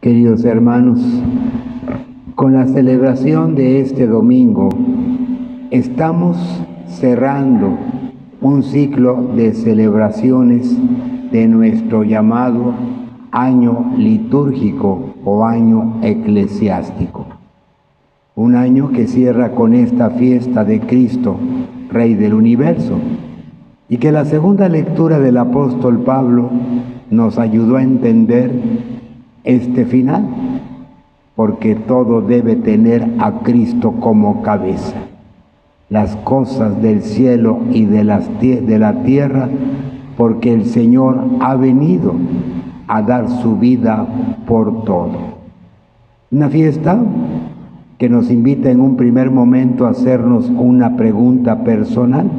Queridos hermanos, con la celebración de este domingo estamos cerrando un ciclo de celebraciones de nuestro llamado año litúrgico o año eclesiástico. Un año que cierra con esta fiesta de Cristo, Rey del universo, y que la segunda lectura del apóstol Pablo nos ayudó a entender este final, porque todo debe tener a Cristo como cabeza. Las cosas del cielo y de, las, de la tierra, porque el Señor ha venido a dar su vida por todo. Una fiesta que nos invita en un primer momento a hacernos una pregunta personal.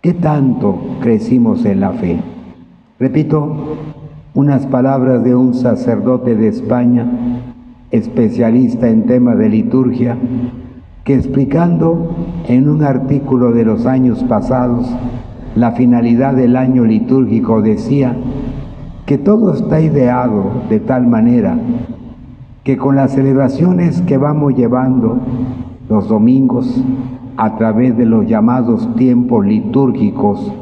¿Qué tanto crecimos en la fe? Repito unas palabras de un sacerdote de España, especialista en temas de liturgia, que explicando en un artículo de los años pasados la finalidad del año litúrgico decía que todo está ideado de tal manera que con las celebraciones que vamos llevando los domingos, a través de los llamados tiempos litúrgicos,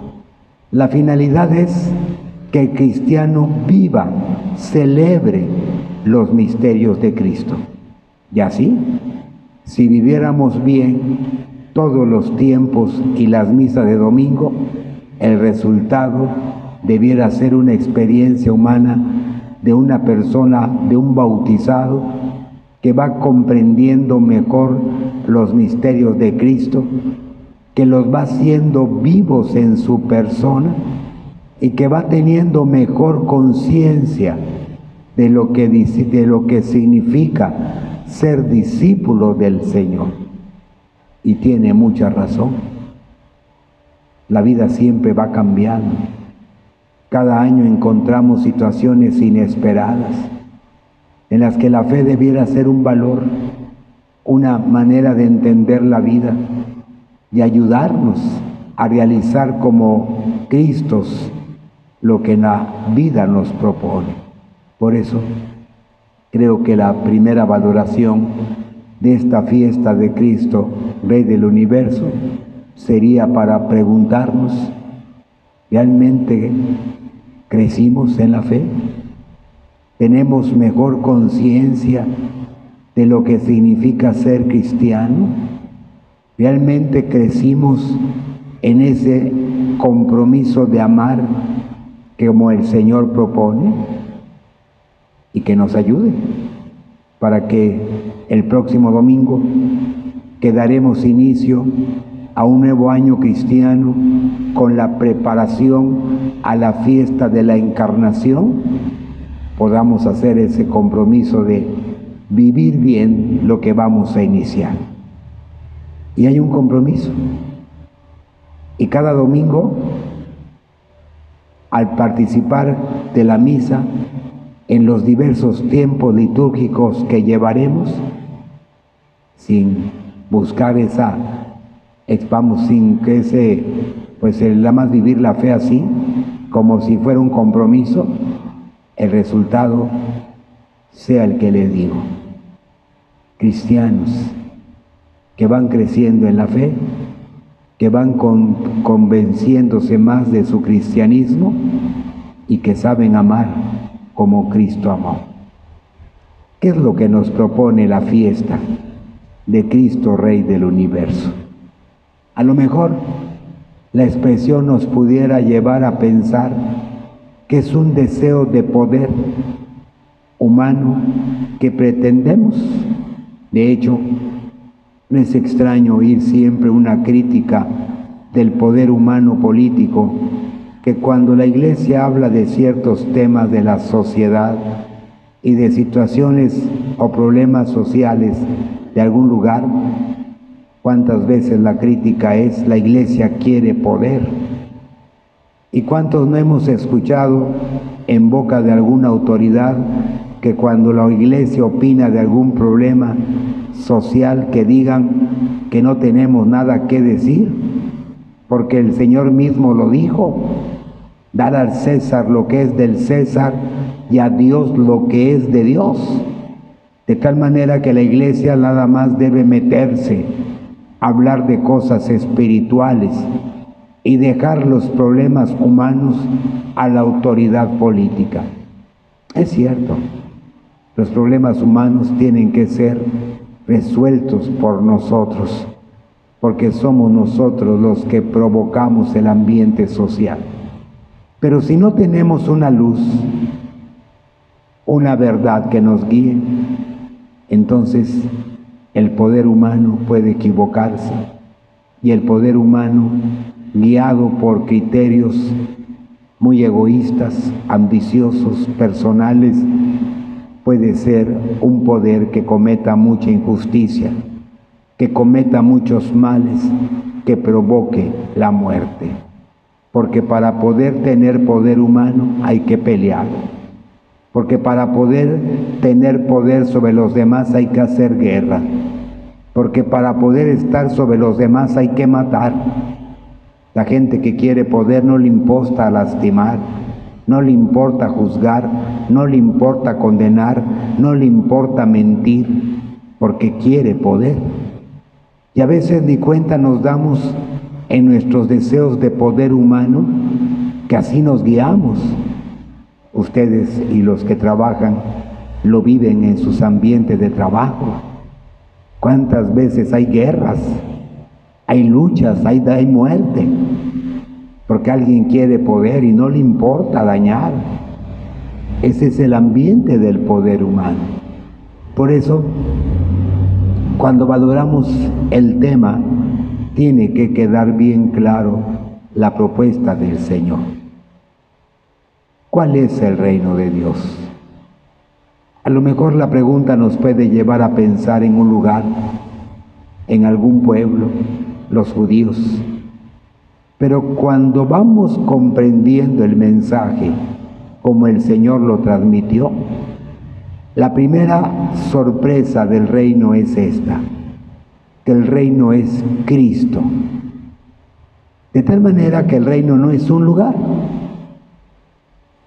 la finalidad es que el cristiano viva, celebre los misterios de Cristo. Y así, si viviéramos bien todos los tiempos y las misas de domingo, el resultado debiera ser una experiencia humana de una persona, de un bautizado, que va comprendiendo mejor los misterios de Cristo, que los va haciendo vivos en su persona y que va teniendo mejor conciencia de lo que de lo que significa ser discípulo del Señor. Y tiene mucha razón. La vida siempre va cambiando. Cada año encontramos situaciones inesperadas en las que la fe debiera ser un valor, una manera de entender la vida y ayudarnos a realizar como Cristos lo que la vida nos propone. Por eso creo que la primera valoración de esta fiesta de Cristo, Rey del Universo, sería para preguntarnos, ¿realmente crecimos en la fe? tenemos mejor conciencia de lo que significa ser cristiano, realmente crecimos en ese compromiso de amar como el Señor propone y que nos ayude para que el próximo domingo que daremos inicio a un nuevo año cristiano con la preparación a la fiesta de la encarnación, podamos hacer ese compromiso de vivir bien lo que vamos a iniciar. Y hay un compromiso. Y cada domingo, al participar de la misa en los diversos tiempos litúrgicos que llevaremos, sin buscar esa, vamos, sin que ese, pues el la más vivir la fe así, como si fuera un compromiso, el resultado sea el que les digo. Cristianos que van creciendo en la fe, que van convenciéndose más de su cristianismo y que saben amar como Cristo amó. ¿Qué es lo que nos propone la fiesta de Cristo Rey del universo? A lo mejor la expresión nos pudiera llevar a pensar que es un deseo de poder humano que pretendemos. De hecho, no es extraño oír siempre una crítica del poder humano político, que cuando la iglesia habla de ciertos temas de la sociedad y de situaciones o problemas sociales de algún lugar, cuántas veces la crítica es la iglesia quiere poder ¿Y cuántos no hemos escuchado en boca de alguna autoridad que cuando la iglesia opina de algún problema social que digan que no tenemos nada que decir? Porque el Señor mismo lo dijo, dar al César lo que es del César y a Dios lo que es de Dios. De tal manera que la iglesia nada más debe meterse, hablar de cosas espirituales y dejar los problemas humanos a la autoridad política. Es cierto, los problemas humanos tienen que ser resueltos por nosotros, porque somos nosotros los que provocamos el ambiente social. Pero si no tenemos una luz, una verdad que nos guíe, entonces el poder humano puede equivocarse y el poder humano, guiado por criterios muy egoístas, ambiciosos, personales, puede ser un poder que cometa mucha injusticia, que cometa muchos males, que provoque la muerte. Porque para poder tener poder humano hay que pelear. Porque para poder tener poder sobre los demás hay que hacer guerra. Porque para poder estar sobre los demás hay que matar. La gente que quiere poder no le importa lastimar, no le importa juzgar, no le importa condenar, no le importa mentir, porque quiere poder. Y a veces ni cuenta nos damos en nuestros deseos de poder humano que así nos guiamos. Ustedes y los que trabajan lo viven en sus ambientes de trabajo. ¿Cuántas veces hay guerras? Hay luchas, hay, hay muerte porque alguien quiere poder y no le importa dañar. Ese es el ambiente del poder humano. Por eso, cuando valoramos el tema, tiene que quedar bien claro la propuesta del Señor. ¿Cuál es el reino de Dios? A lo mejor la pregunta nos puede llevar a pensar en un lugar, en algún pueblo, los judíos, pero cuando vamos comprendiendo el mensaje como el Señor lo transmitió, la primera sorpresa del reino es esta, que el reino es Cristo. De tal manera que el reino no es un lugar,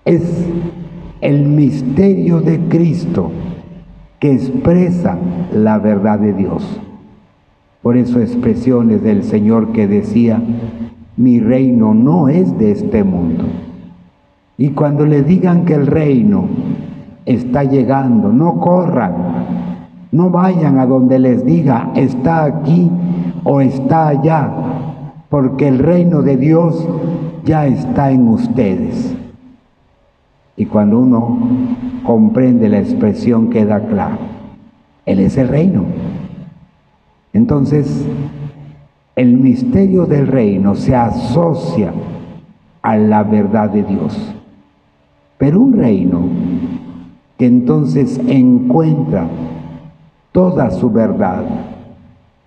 es el misterio de Cristo que expresa la verdad de Dios. Por eso expresiones del Señor que decía, mi reino no es de este mundo. Y cuando le digan que el reino está llegando, no corran, no vayan a donde les diga está aquí o está allá, porque el reino de Dios ya está en ustedes. Y cuando uno comprende la expresión queda claro, Él es el reino. Entonces, el misterio del reino se asocia a la verdad de Dios. Pero un reino que entonces encuentra toda su verdad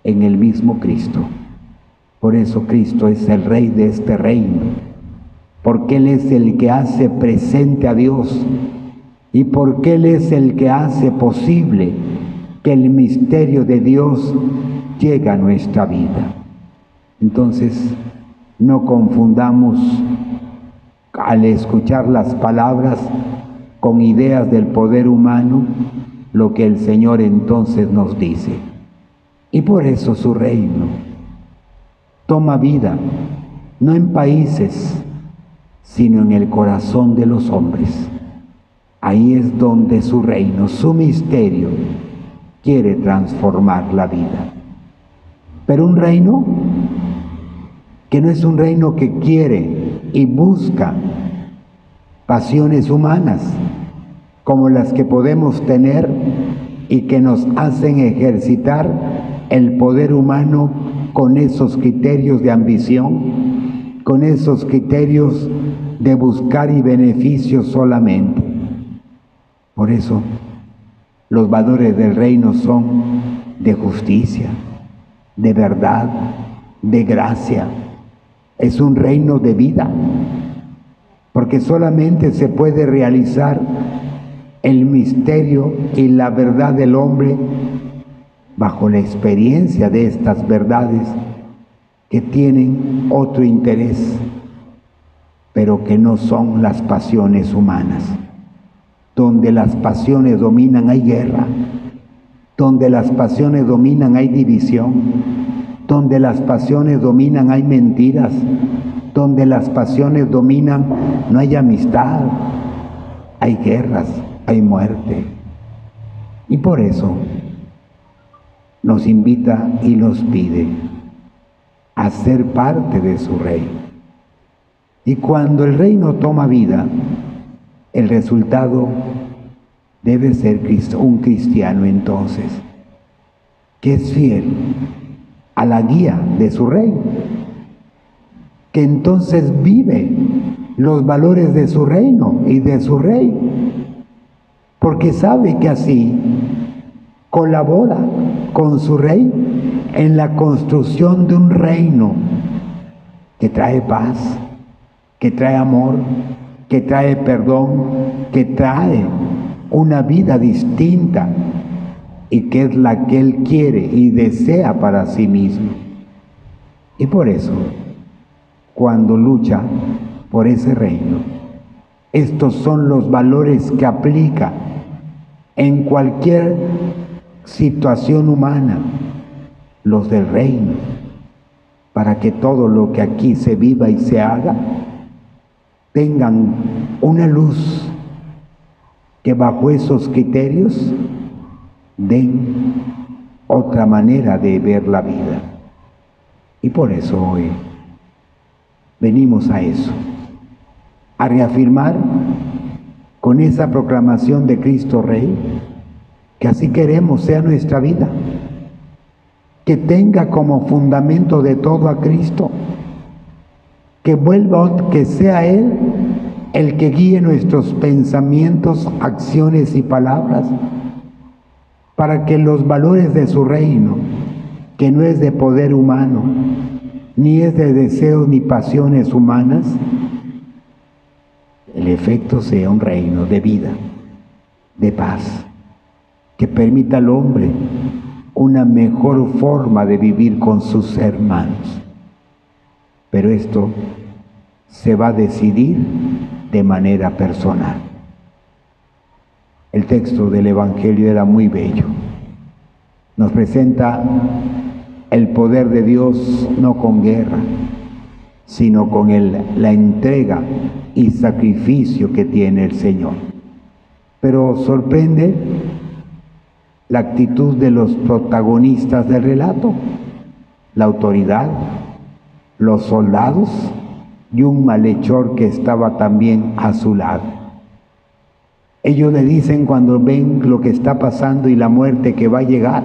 en el mismo Cristo. Por eso Cristo es el rey de este reino, porque Él es el que hace presente a Dios y porque Él es el que hace posible que el misterio de Dios llegue a nuestra vida. Entonces, no confundamos al escuchar las palabras con ideas del poder humano lo que el Señor entonces nos dice. Y por eso su reino toma vida, no en países, sino en el corazón de los hombres. Ahí es donde su reino, su misterio, quiere transformar la vida. Pero un reino que no es un reino que quiere y busca pasiones humanas como las que podemos tener y que nos hacen ejercitar el poder humano con esos criterios de ambición, con esos criterios de buscar y beneficio solamente. Por eso, los valores del reino son de justicia, de verdad, de gracia, es un reino de vida, porque solamente se puede realizar el misterio y la verdad del hombre bajo la experiencia de estas verdades que tienen otro interés, pero que no son las pasiones humanas. donde las pasiones dominan hay guerra, donde las pasiones dominan hay división, donde las pasiones dominan hay mentiras, donde las pasiones dominan no hay amistad, hay guerras, hay muerte. Y por eso nos invita y nos pide a ser parte de su reino. Y cuando el reino toma vida, el resultado debe ser un cristiano entonces, que es fiel a la guía de su rey, que entonces vive los valores de su reino y de su rey, porque sabe que así colabora con su rey en la construcción de un reino que trae paz, que trae amor, que trae perdón, que trae una vida distinta y que es la que Él quiere y desea para sí mismo. Y por eso, cuando lucha por ese reino, estos son los valores que aplica en cualquier situación humana, los del reino, para que todo lo que aquí se viva y se haga tengan una luz que bajo esos criterios den otra manera de ver la vida. Y por eso hoy venimos a eso, a reafirmar con esa proclamación de Cristo Rey, que así queremos sea nuestra vida, que tenga como fundamento de todo a Cristo, que vuelva, que sea Él el que guíe nuestros pensamientos, acciones y palabras, para que los valores de su reino, que no es de poder humano, ni es de deseos ni pasiones humanas, el efecto sea un reino de vida, de paz, que permita al hombre una mejor forma de vivir con sus hermanos. Pero esto se va a decidir de manera personal. El texto del Evangelio era muy bello. Nos presenta el poder de Dios no con guerra, sino con el, la entrega y sacrificio que tiene el Señor. Pero sorprende la actitud de los protagonistas del relato, la autoridad, los soldados y un malhechor que estaba también a su lado. Ellos le dicen cuando ven lo que está pasando y la muerte que va a llegar,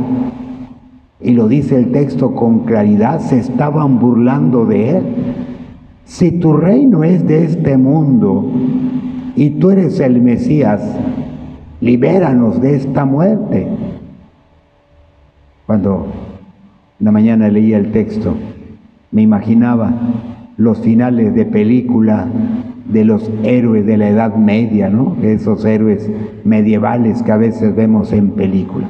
y lo dice el texto con claridad, se estaban burlando de él. Si tu reino es de este mundo y tú eres el Mesías, libéranos de esta muerte. Cuando la mañana leía el texto, me imaginaba los finales de película de los héroes de la Edad Media, ¿no? Esos héroes medievales que a veces vemos en película,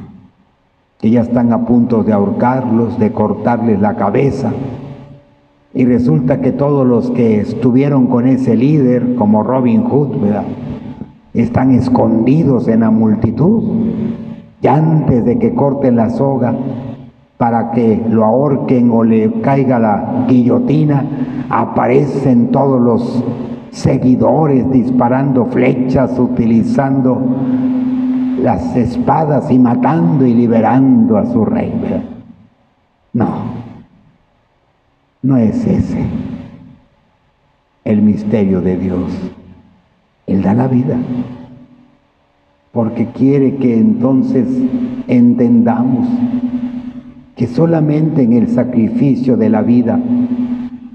que ya están a punto de ahorcarlos, de cortarles la cabeza. Y resulta que todos los que estuvieron con ese líder, como Robin Hood, están escondidos en la multitud. Y antes de que corten la soga, para que lo ahorquen o le caiga la guillotina, aparecen todos los seguidores disparando flechas, utilizando las espadas y matando y liberando a su rey. No, no es ese el misterio de Dios. Él da la vida porque quiere que entonces entendamos que solamente en el sacrificio de la vida,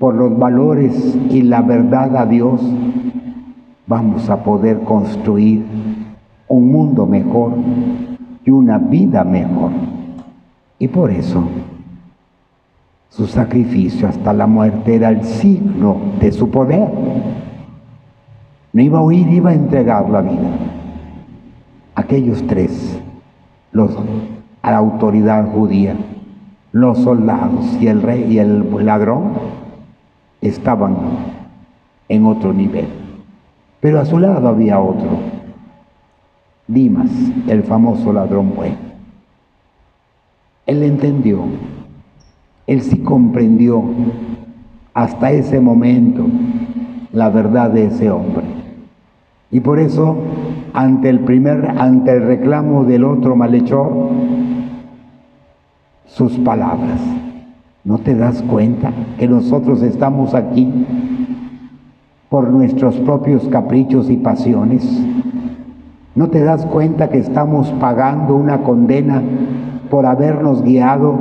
por los valores y la verdad a Dios, vamos a poder construir un mundo mejor y una vida mejor. Y por eso su sacrificio hasta la muerte era el signo de su poder. No iba a huir, iba a entregar la vida. Aquellos tres, los, a la autoridad judía, los soldados y el rey y el ladrón estaban en otro nivel. Pero a su lado había otro, Dimas, el famoso ladrón bueno. Él entendió, él sí comprendió hasta ese momento la verdad de ese hombre. Y por eso, ante el primer, ante el reclamo del otro malhechor, sus palabras. ¿No te das cuenta que nosotros estamos aquí por nuestros propios caprichos y pasiones? ¿No te das cuenta que estamos pagando una condena por habernos guiado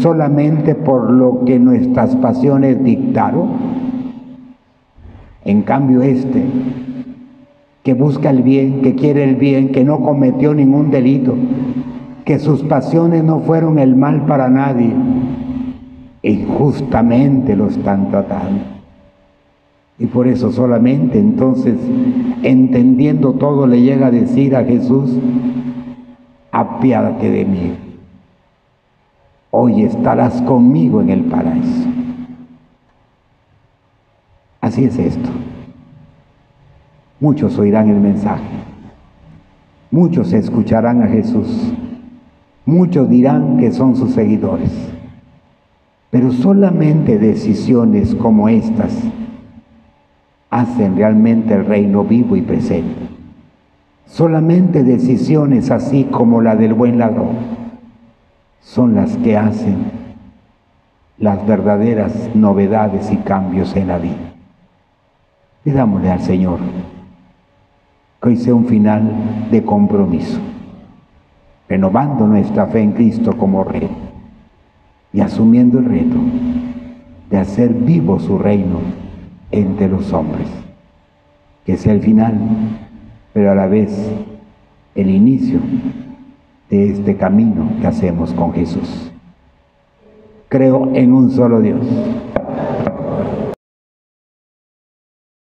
solamente por lo que nuestras pasiones dictaron? En cambio este, que busca el bien, que quiere el bien, que no cometió ningún delito, que sus pasiones no fueron el mal para nadie, injustamente lo están tratando. Y por eso solamente entonces, entendiendo todo, le llega a decir a Jesús, apiádate de mí. Hoy estarás conmigo en el paraíso. Así es esto. Muchos oirán el mensaje. Muchos escucharán a Jesús. Muchos dirán que son sus seguidores. Pero solamente decisiones como estas hacen realmente el reino vivo y presente. Solamente decisiones así como la del buen ladrón son las que hacen las verdaderas novedades y cambios en la vida. Pidámosle al Señor que hoy sea un final de compromiso, renovando nuestra fe en Cristo como Rey y asumiendo el reto de hacer vivo su reino entre los hombres. Que sea el final, pero a la vez el inicio de este camino que hacemos con Jesús. Creo en un solo Dios